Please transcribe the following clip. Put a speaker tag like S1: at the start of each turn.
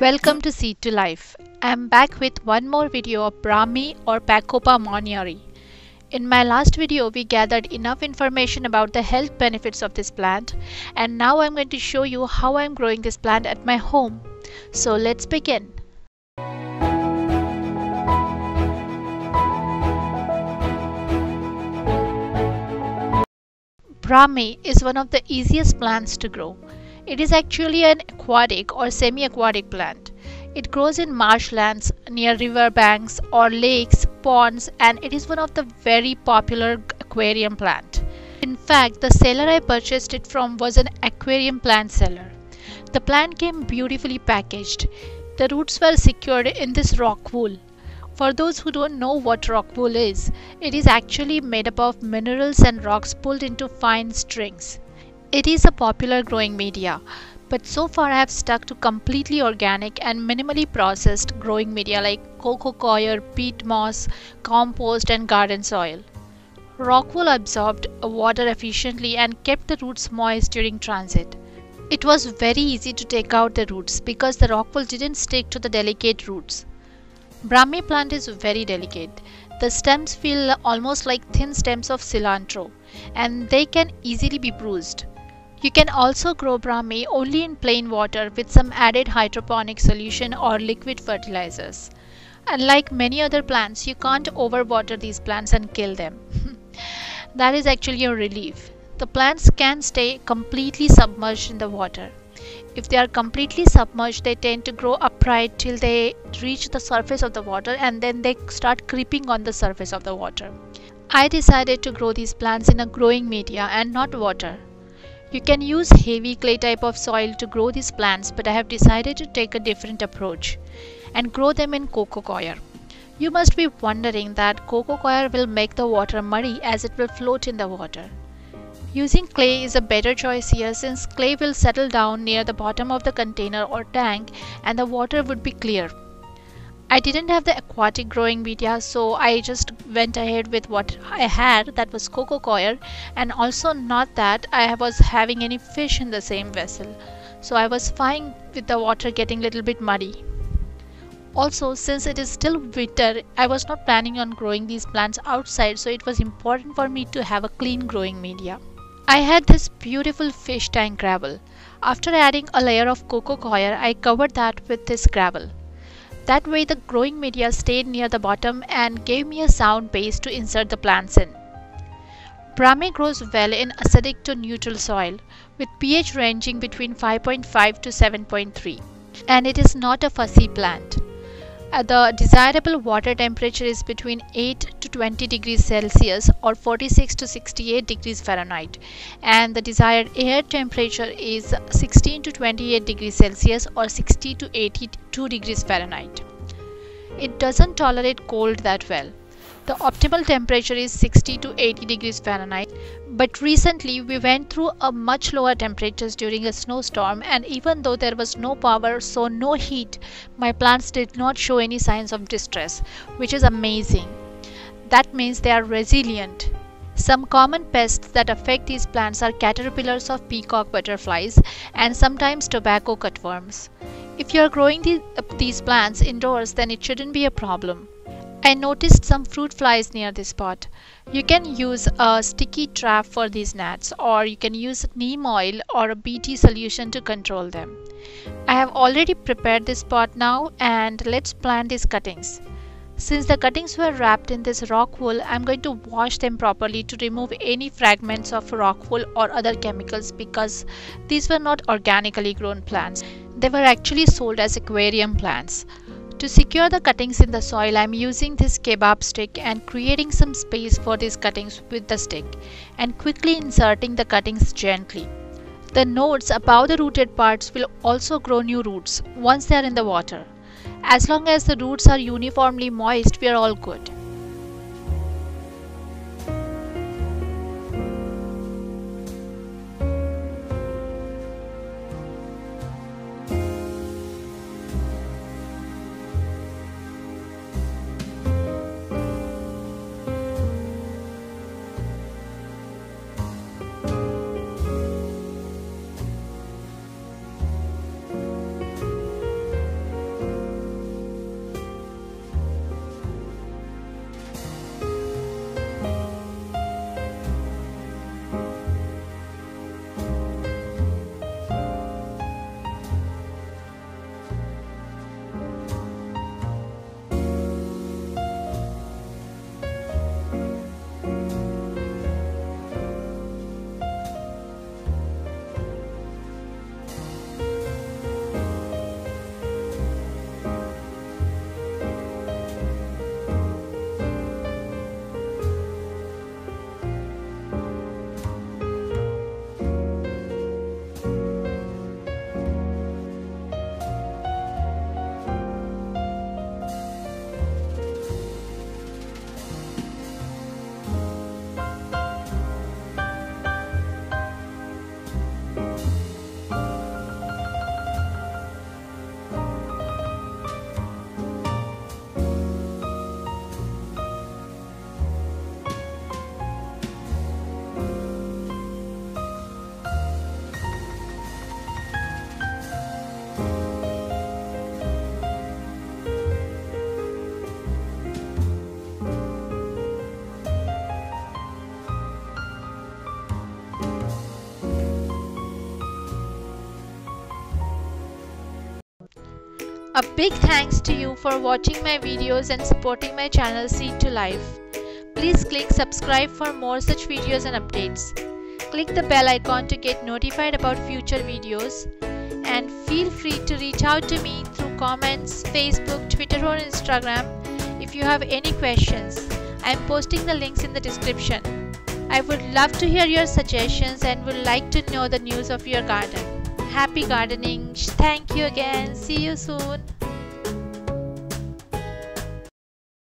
S1: Welcome to Seed to Life. I'm back with one more video of Brahmi or Bacopa monnieri. In my last video, we gathered enough information about the health benefits of this plant and now I'm going to show you how I'm growing this plant at my home. So let's begin. Brahmi is one of the easiest plants to grow. It is actually an aquatic or semi-aquatic plant. It grows in marshlands, near river banks or lakes, ponds and it is one of the very popular aquarium plant. In fact, the seller I purchased it from was an aquarium plant seller. The plant came beautifully packaged. The roots were secured in this rock wool. For those who don't know what rock wool is, it is actually made up of minerals and rocks pulled into fine strings. It is a popular growing media, but so far I have stuck to completely organic and minimally processed growing media like coco coir, peat moss, compost and garden soil. Rock wool absorbed water efficiently and kept the roots moist during transit. It was very easy to take out the roots because the rock wool didn't stick to the delicate roots. Brahmi plant is very delicate. The stems feel almost like thin stems of cilantro and they can easily be bruised. You can also grow Brahmi only in plain water with some added hydroponic solution or liquid fertilizers. Unlike many other plants, you can't overwater these plants and kill them. that is actually a relief. The plants can stay completely submerged in the water. If they are completely submerged, they tend to grow upright till they reach the surface of the water and then they start creeping on the surface of the water. I decided to grow these plants in a growing media and not water. You can use heavy clay type of soil to grow these plants but I have decided to take a different approach and grow them in coco coir. You must be wondering that coco coir will make the water muddy as it will float in the water. Using clay is a better choice here since clay will settle down near the bottom of the container or tank and the water would be clear. I didn't have the aquatic growing media so I just went ahead with what I had that was coco coir and also not that I was having any fish in the same vessel. So I was fine with the water getting a little bit muddy. Also, since it is still winter, I was not planning on growing these plants outside, so it was important for me to have a clean growing media. I had this beautiful fish tank gravel. After adding a layer of coco coir, I covered that with this gravel. That way the growing media stayed near the bottom and gave me a sound base to insert the plants in. Brahmi grows well in acidic to neutral soil with pH ranging between 5.5 to 7.3 and it is not a fussy plant. Uh, the desirable water temperature is between 8 to 20 degrees Celsius or 46 to 68 degrees Fahrenheit and the desired air temperature is 16 to 28 degrees Celsius or 60 to 82 degrees Fahrenheit. It doesn't tolerate cold that well. The optimal temperature is 60 to 80 degrees Fahrenheit but recently we went through a much lower temperatures during a snowstorm and even though there was no power so no heat my plants did not show any signs of distress which is amazing. That means they are resilient. Some common pests that affect these plants are caterpillars of peacock butterflies and sometimes tobacco cutworms. If you are growing these plants indoors then it shouldn't be a problem. I noticed some fruit flies near this spot. You can use a sticky trap for these gnats or you can use neem oil or a BT solution to control them. I have already prepared this pot now and let's plant these cuttings. Since the cuttings were wrapped in this rock wool, I'm going to wash them properly to remove any fragments of rock wool or other chemicals because these were not organically grown plants. They were actually sold as aquarium plants. To secure the cuttings in the soil, I am using this kebab stick and creating some space for these cuttings with the stick and quickly inserting the cuttings gently. The nodes above the rooted parts will also grow new roots once they are in the water. As long as the roots are uniformly moist, we are all good. A big thanks to you for watching my videos and supporting my channel Seed to Life. Please click subscribe for more such videos and updates. Click the bell icon to get notified about future videos and feel free to reach out to me through comments, Facebook, Twitter or Instagram if you have any questions. I am posting the links in the description. I would love to hear your suggestions and would like to know the news of your garden. Happy gardening. Thank you again. See you soon.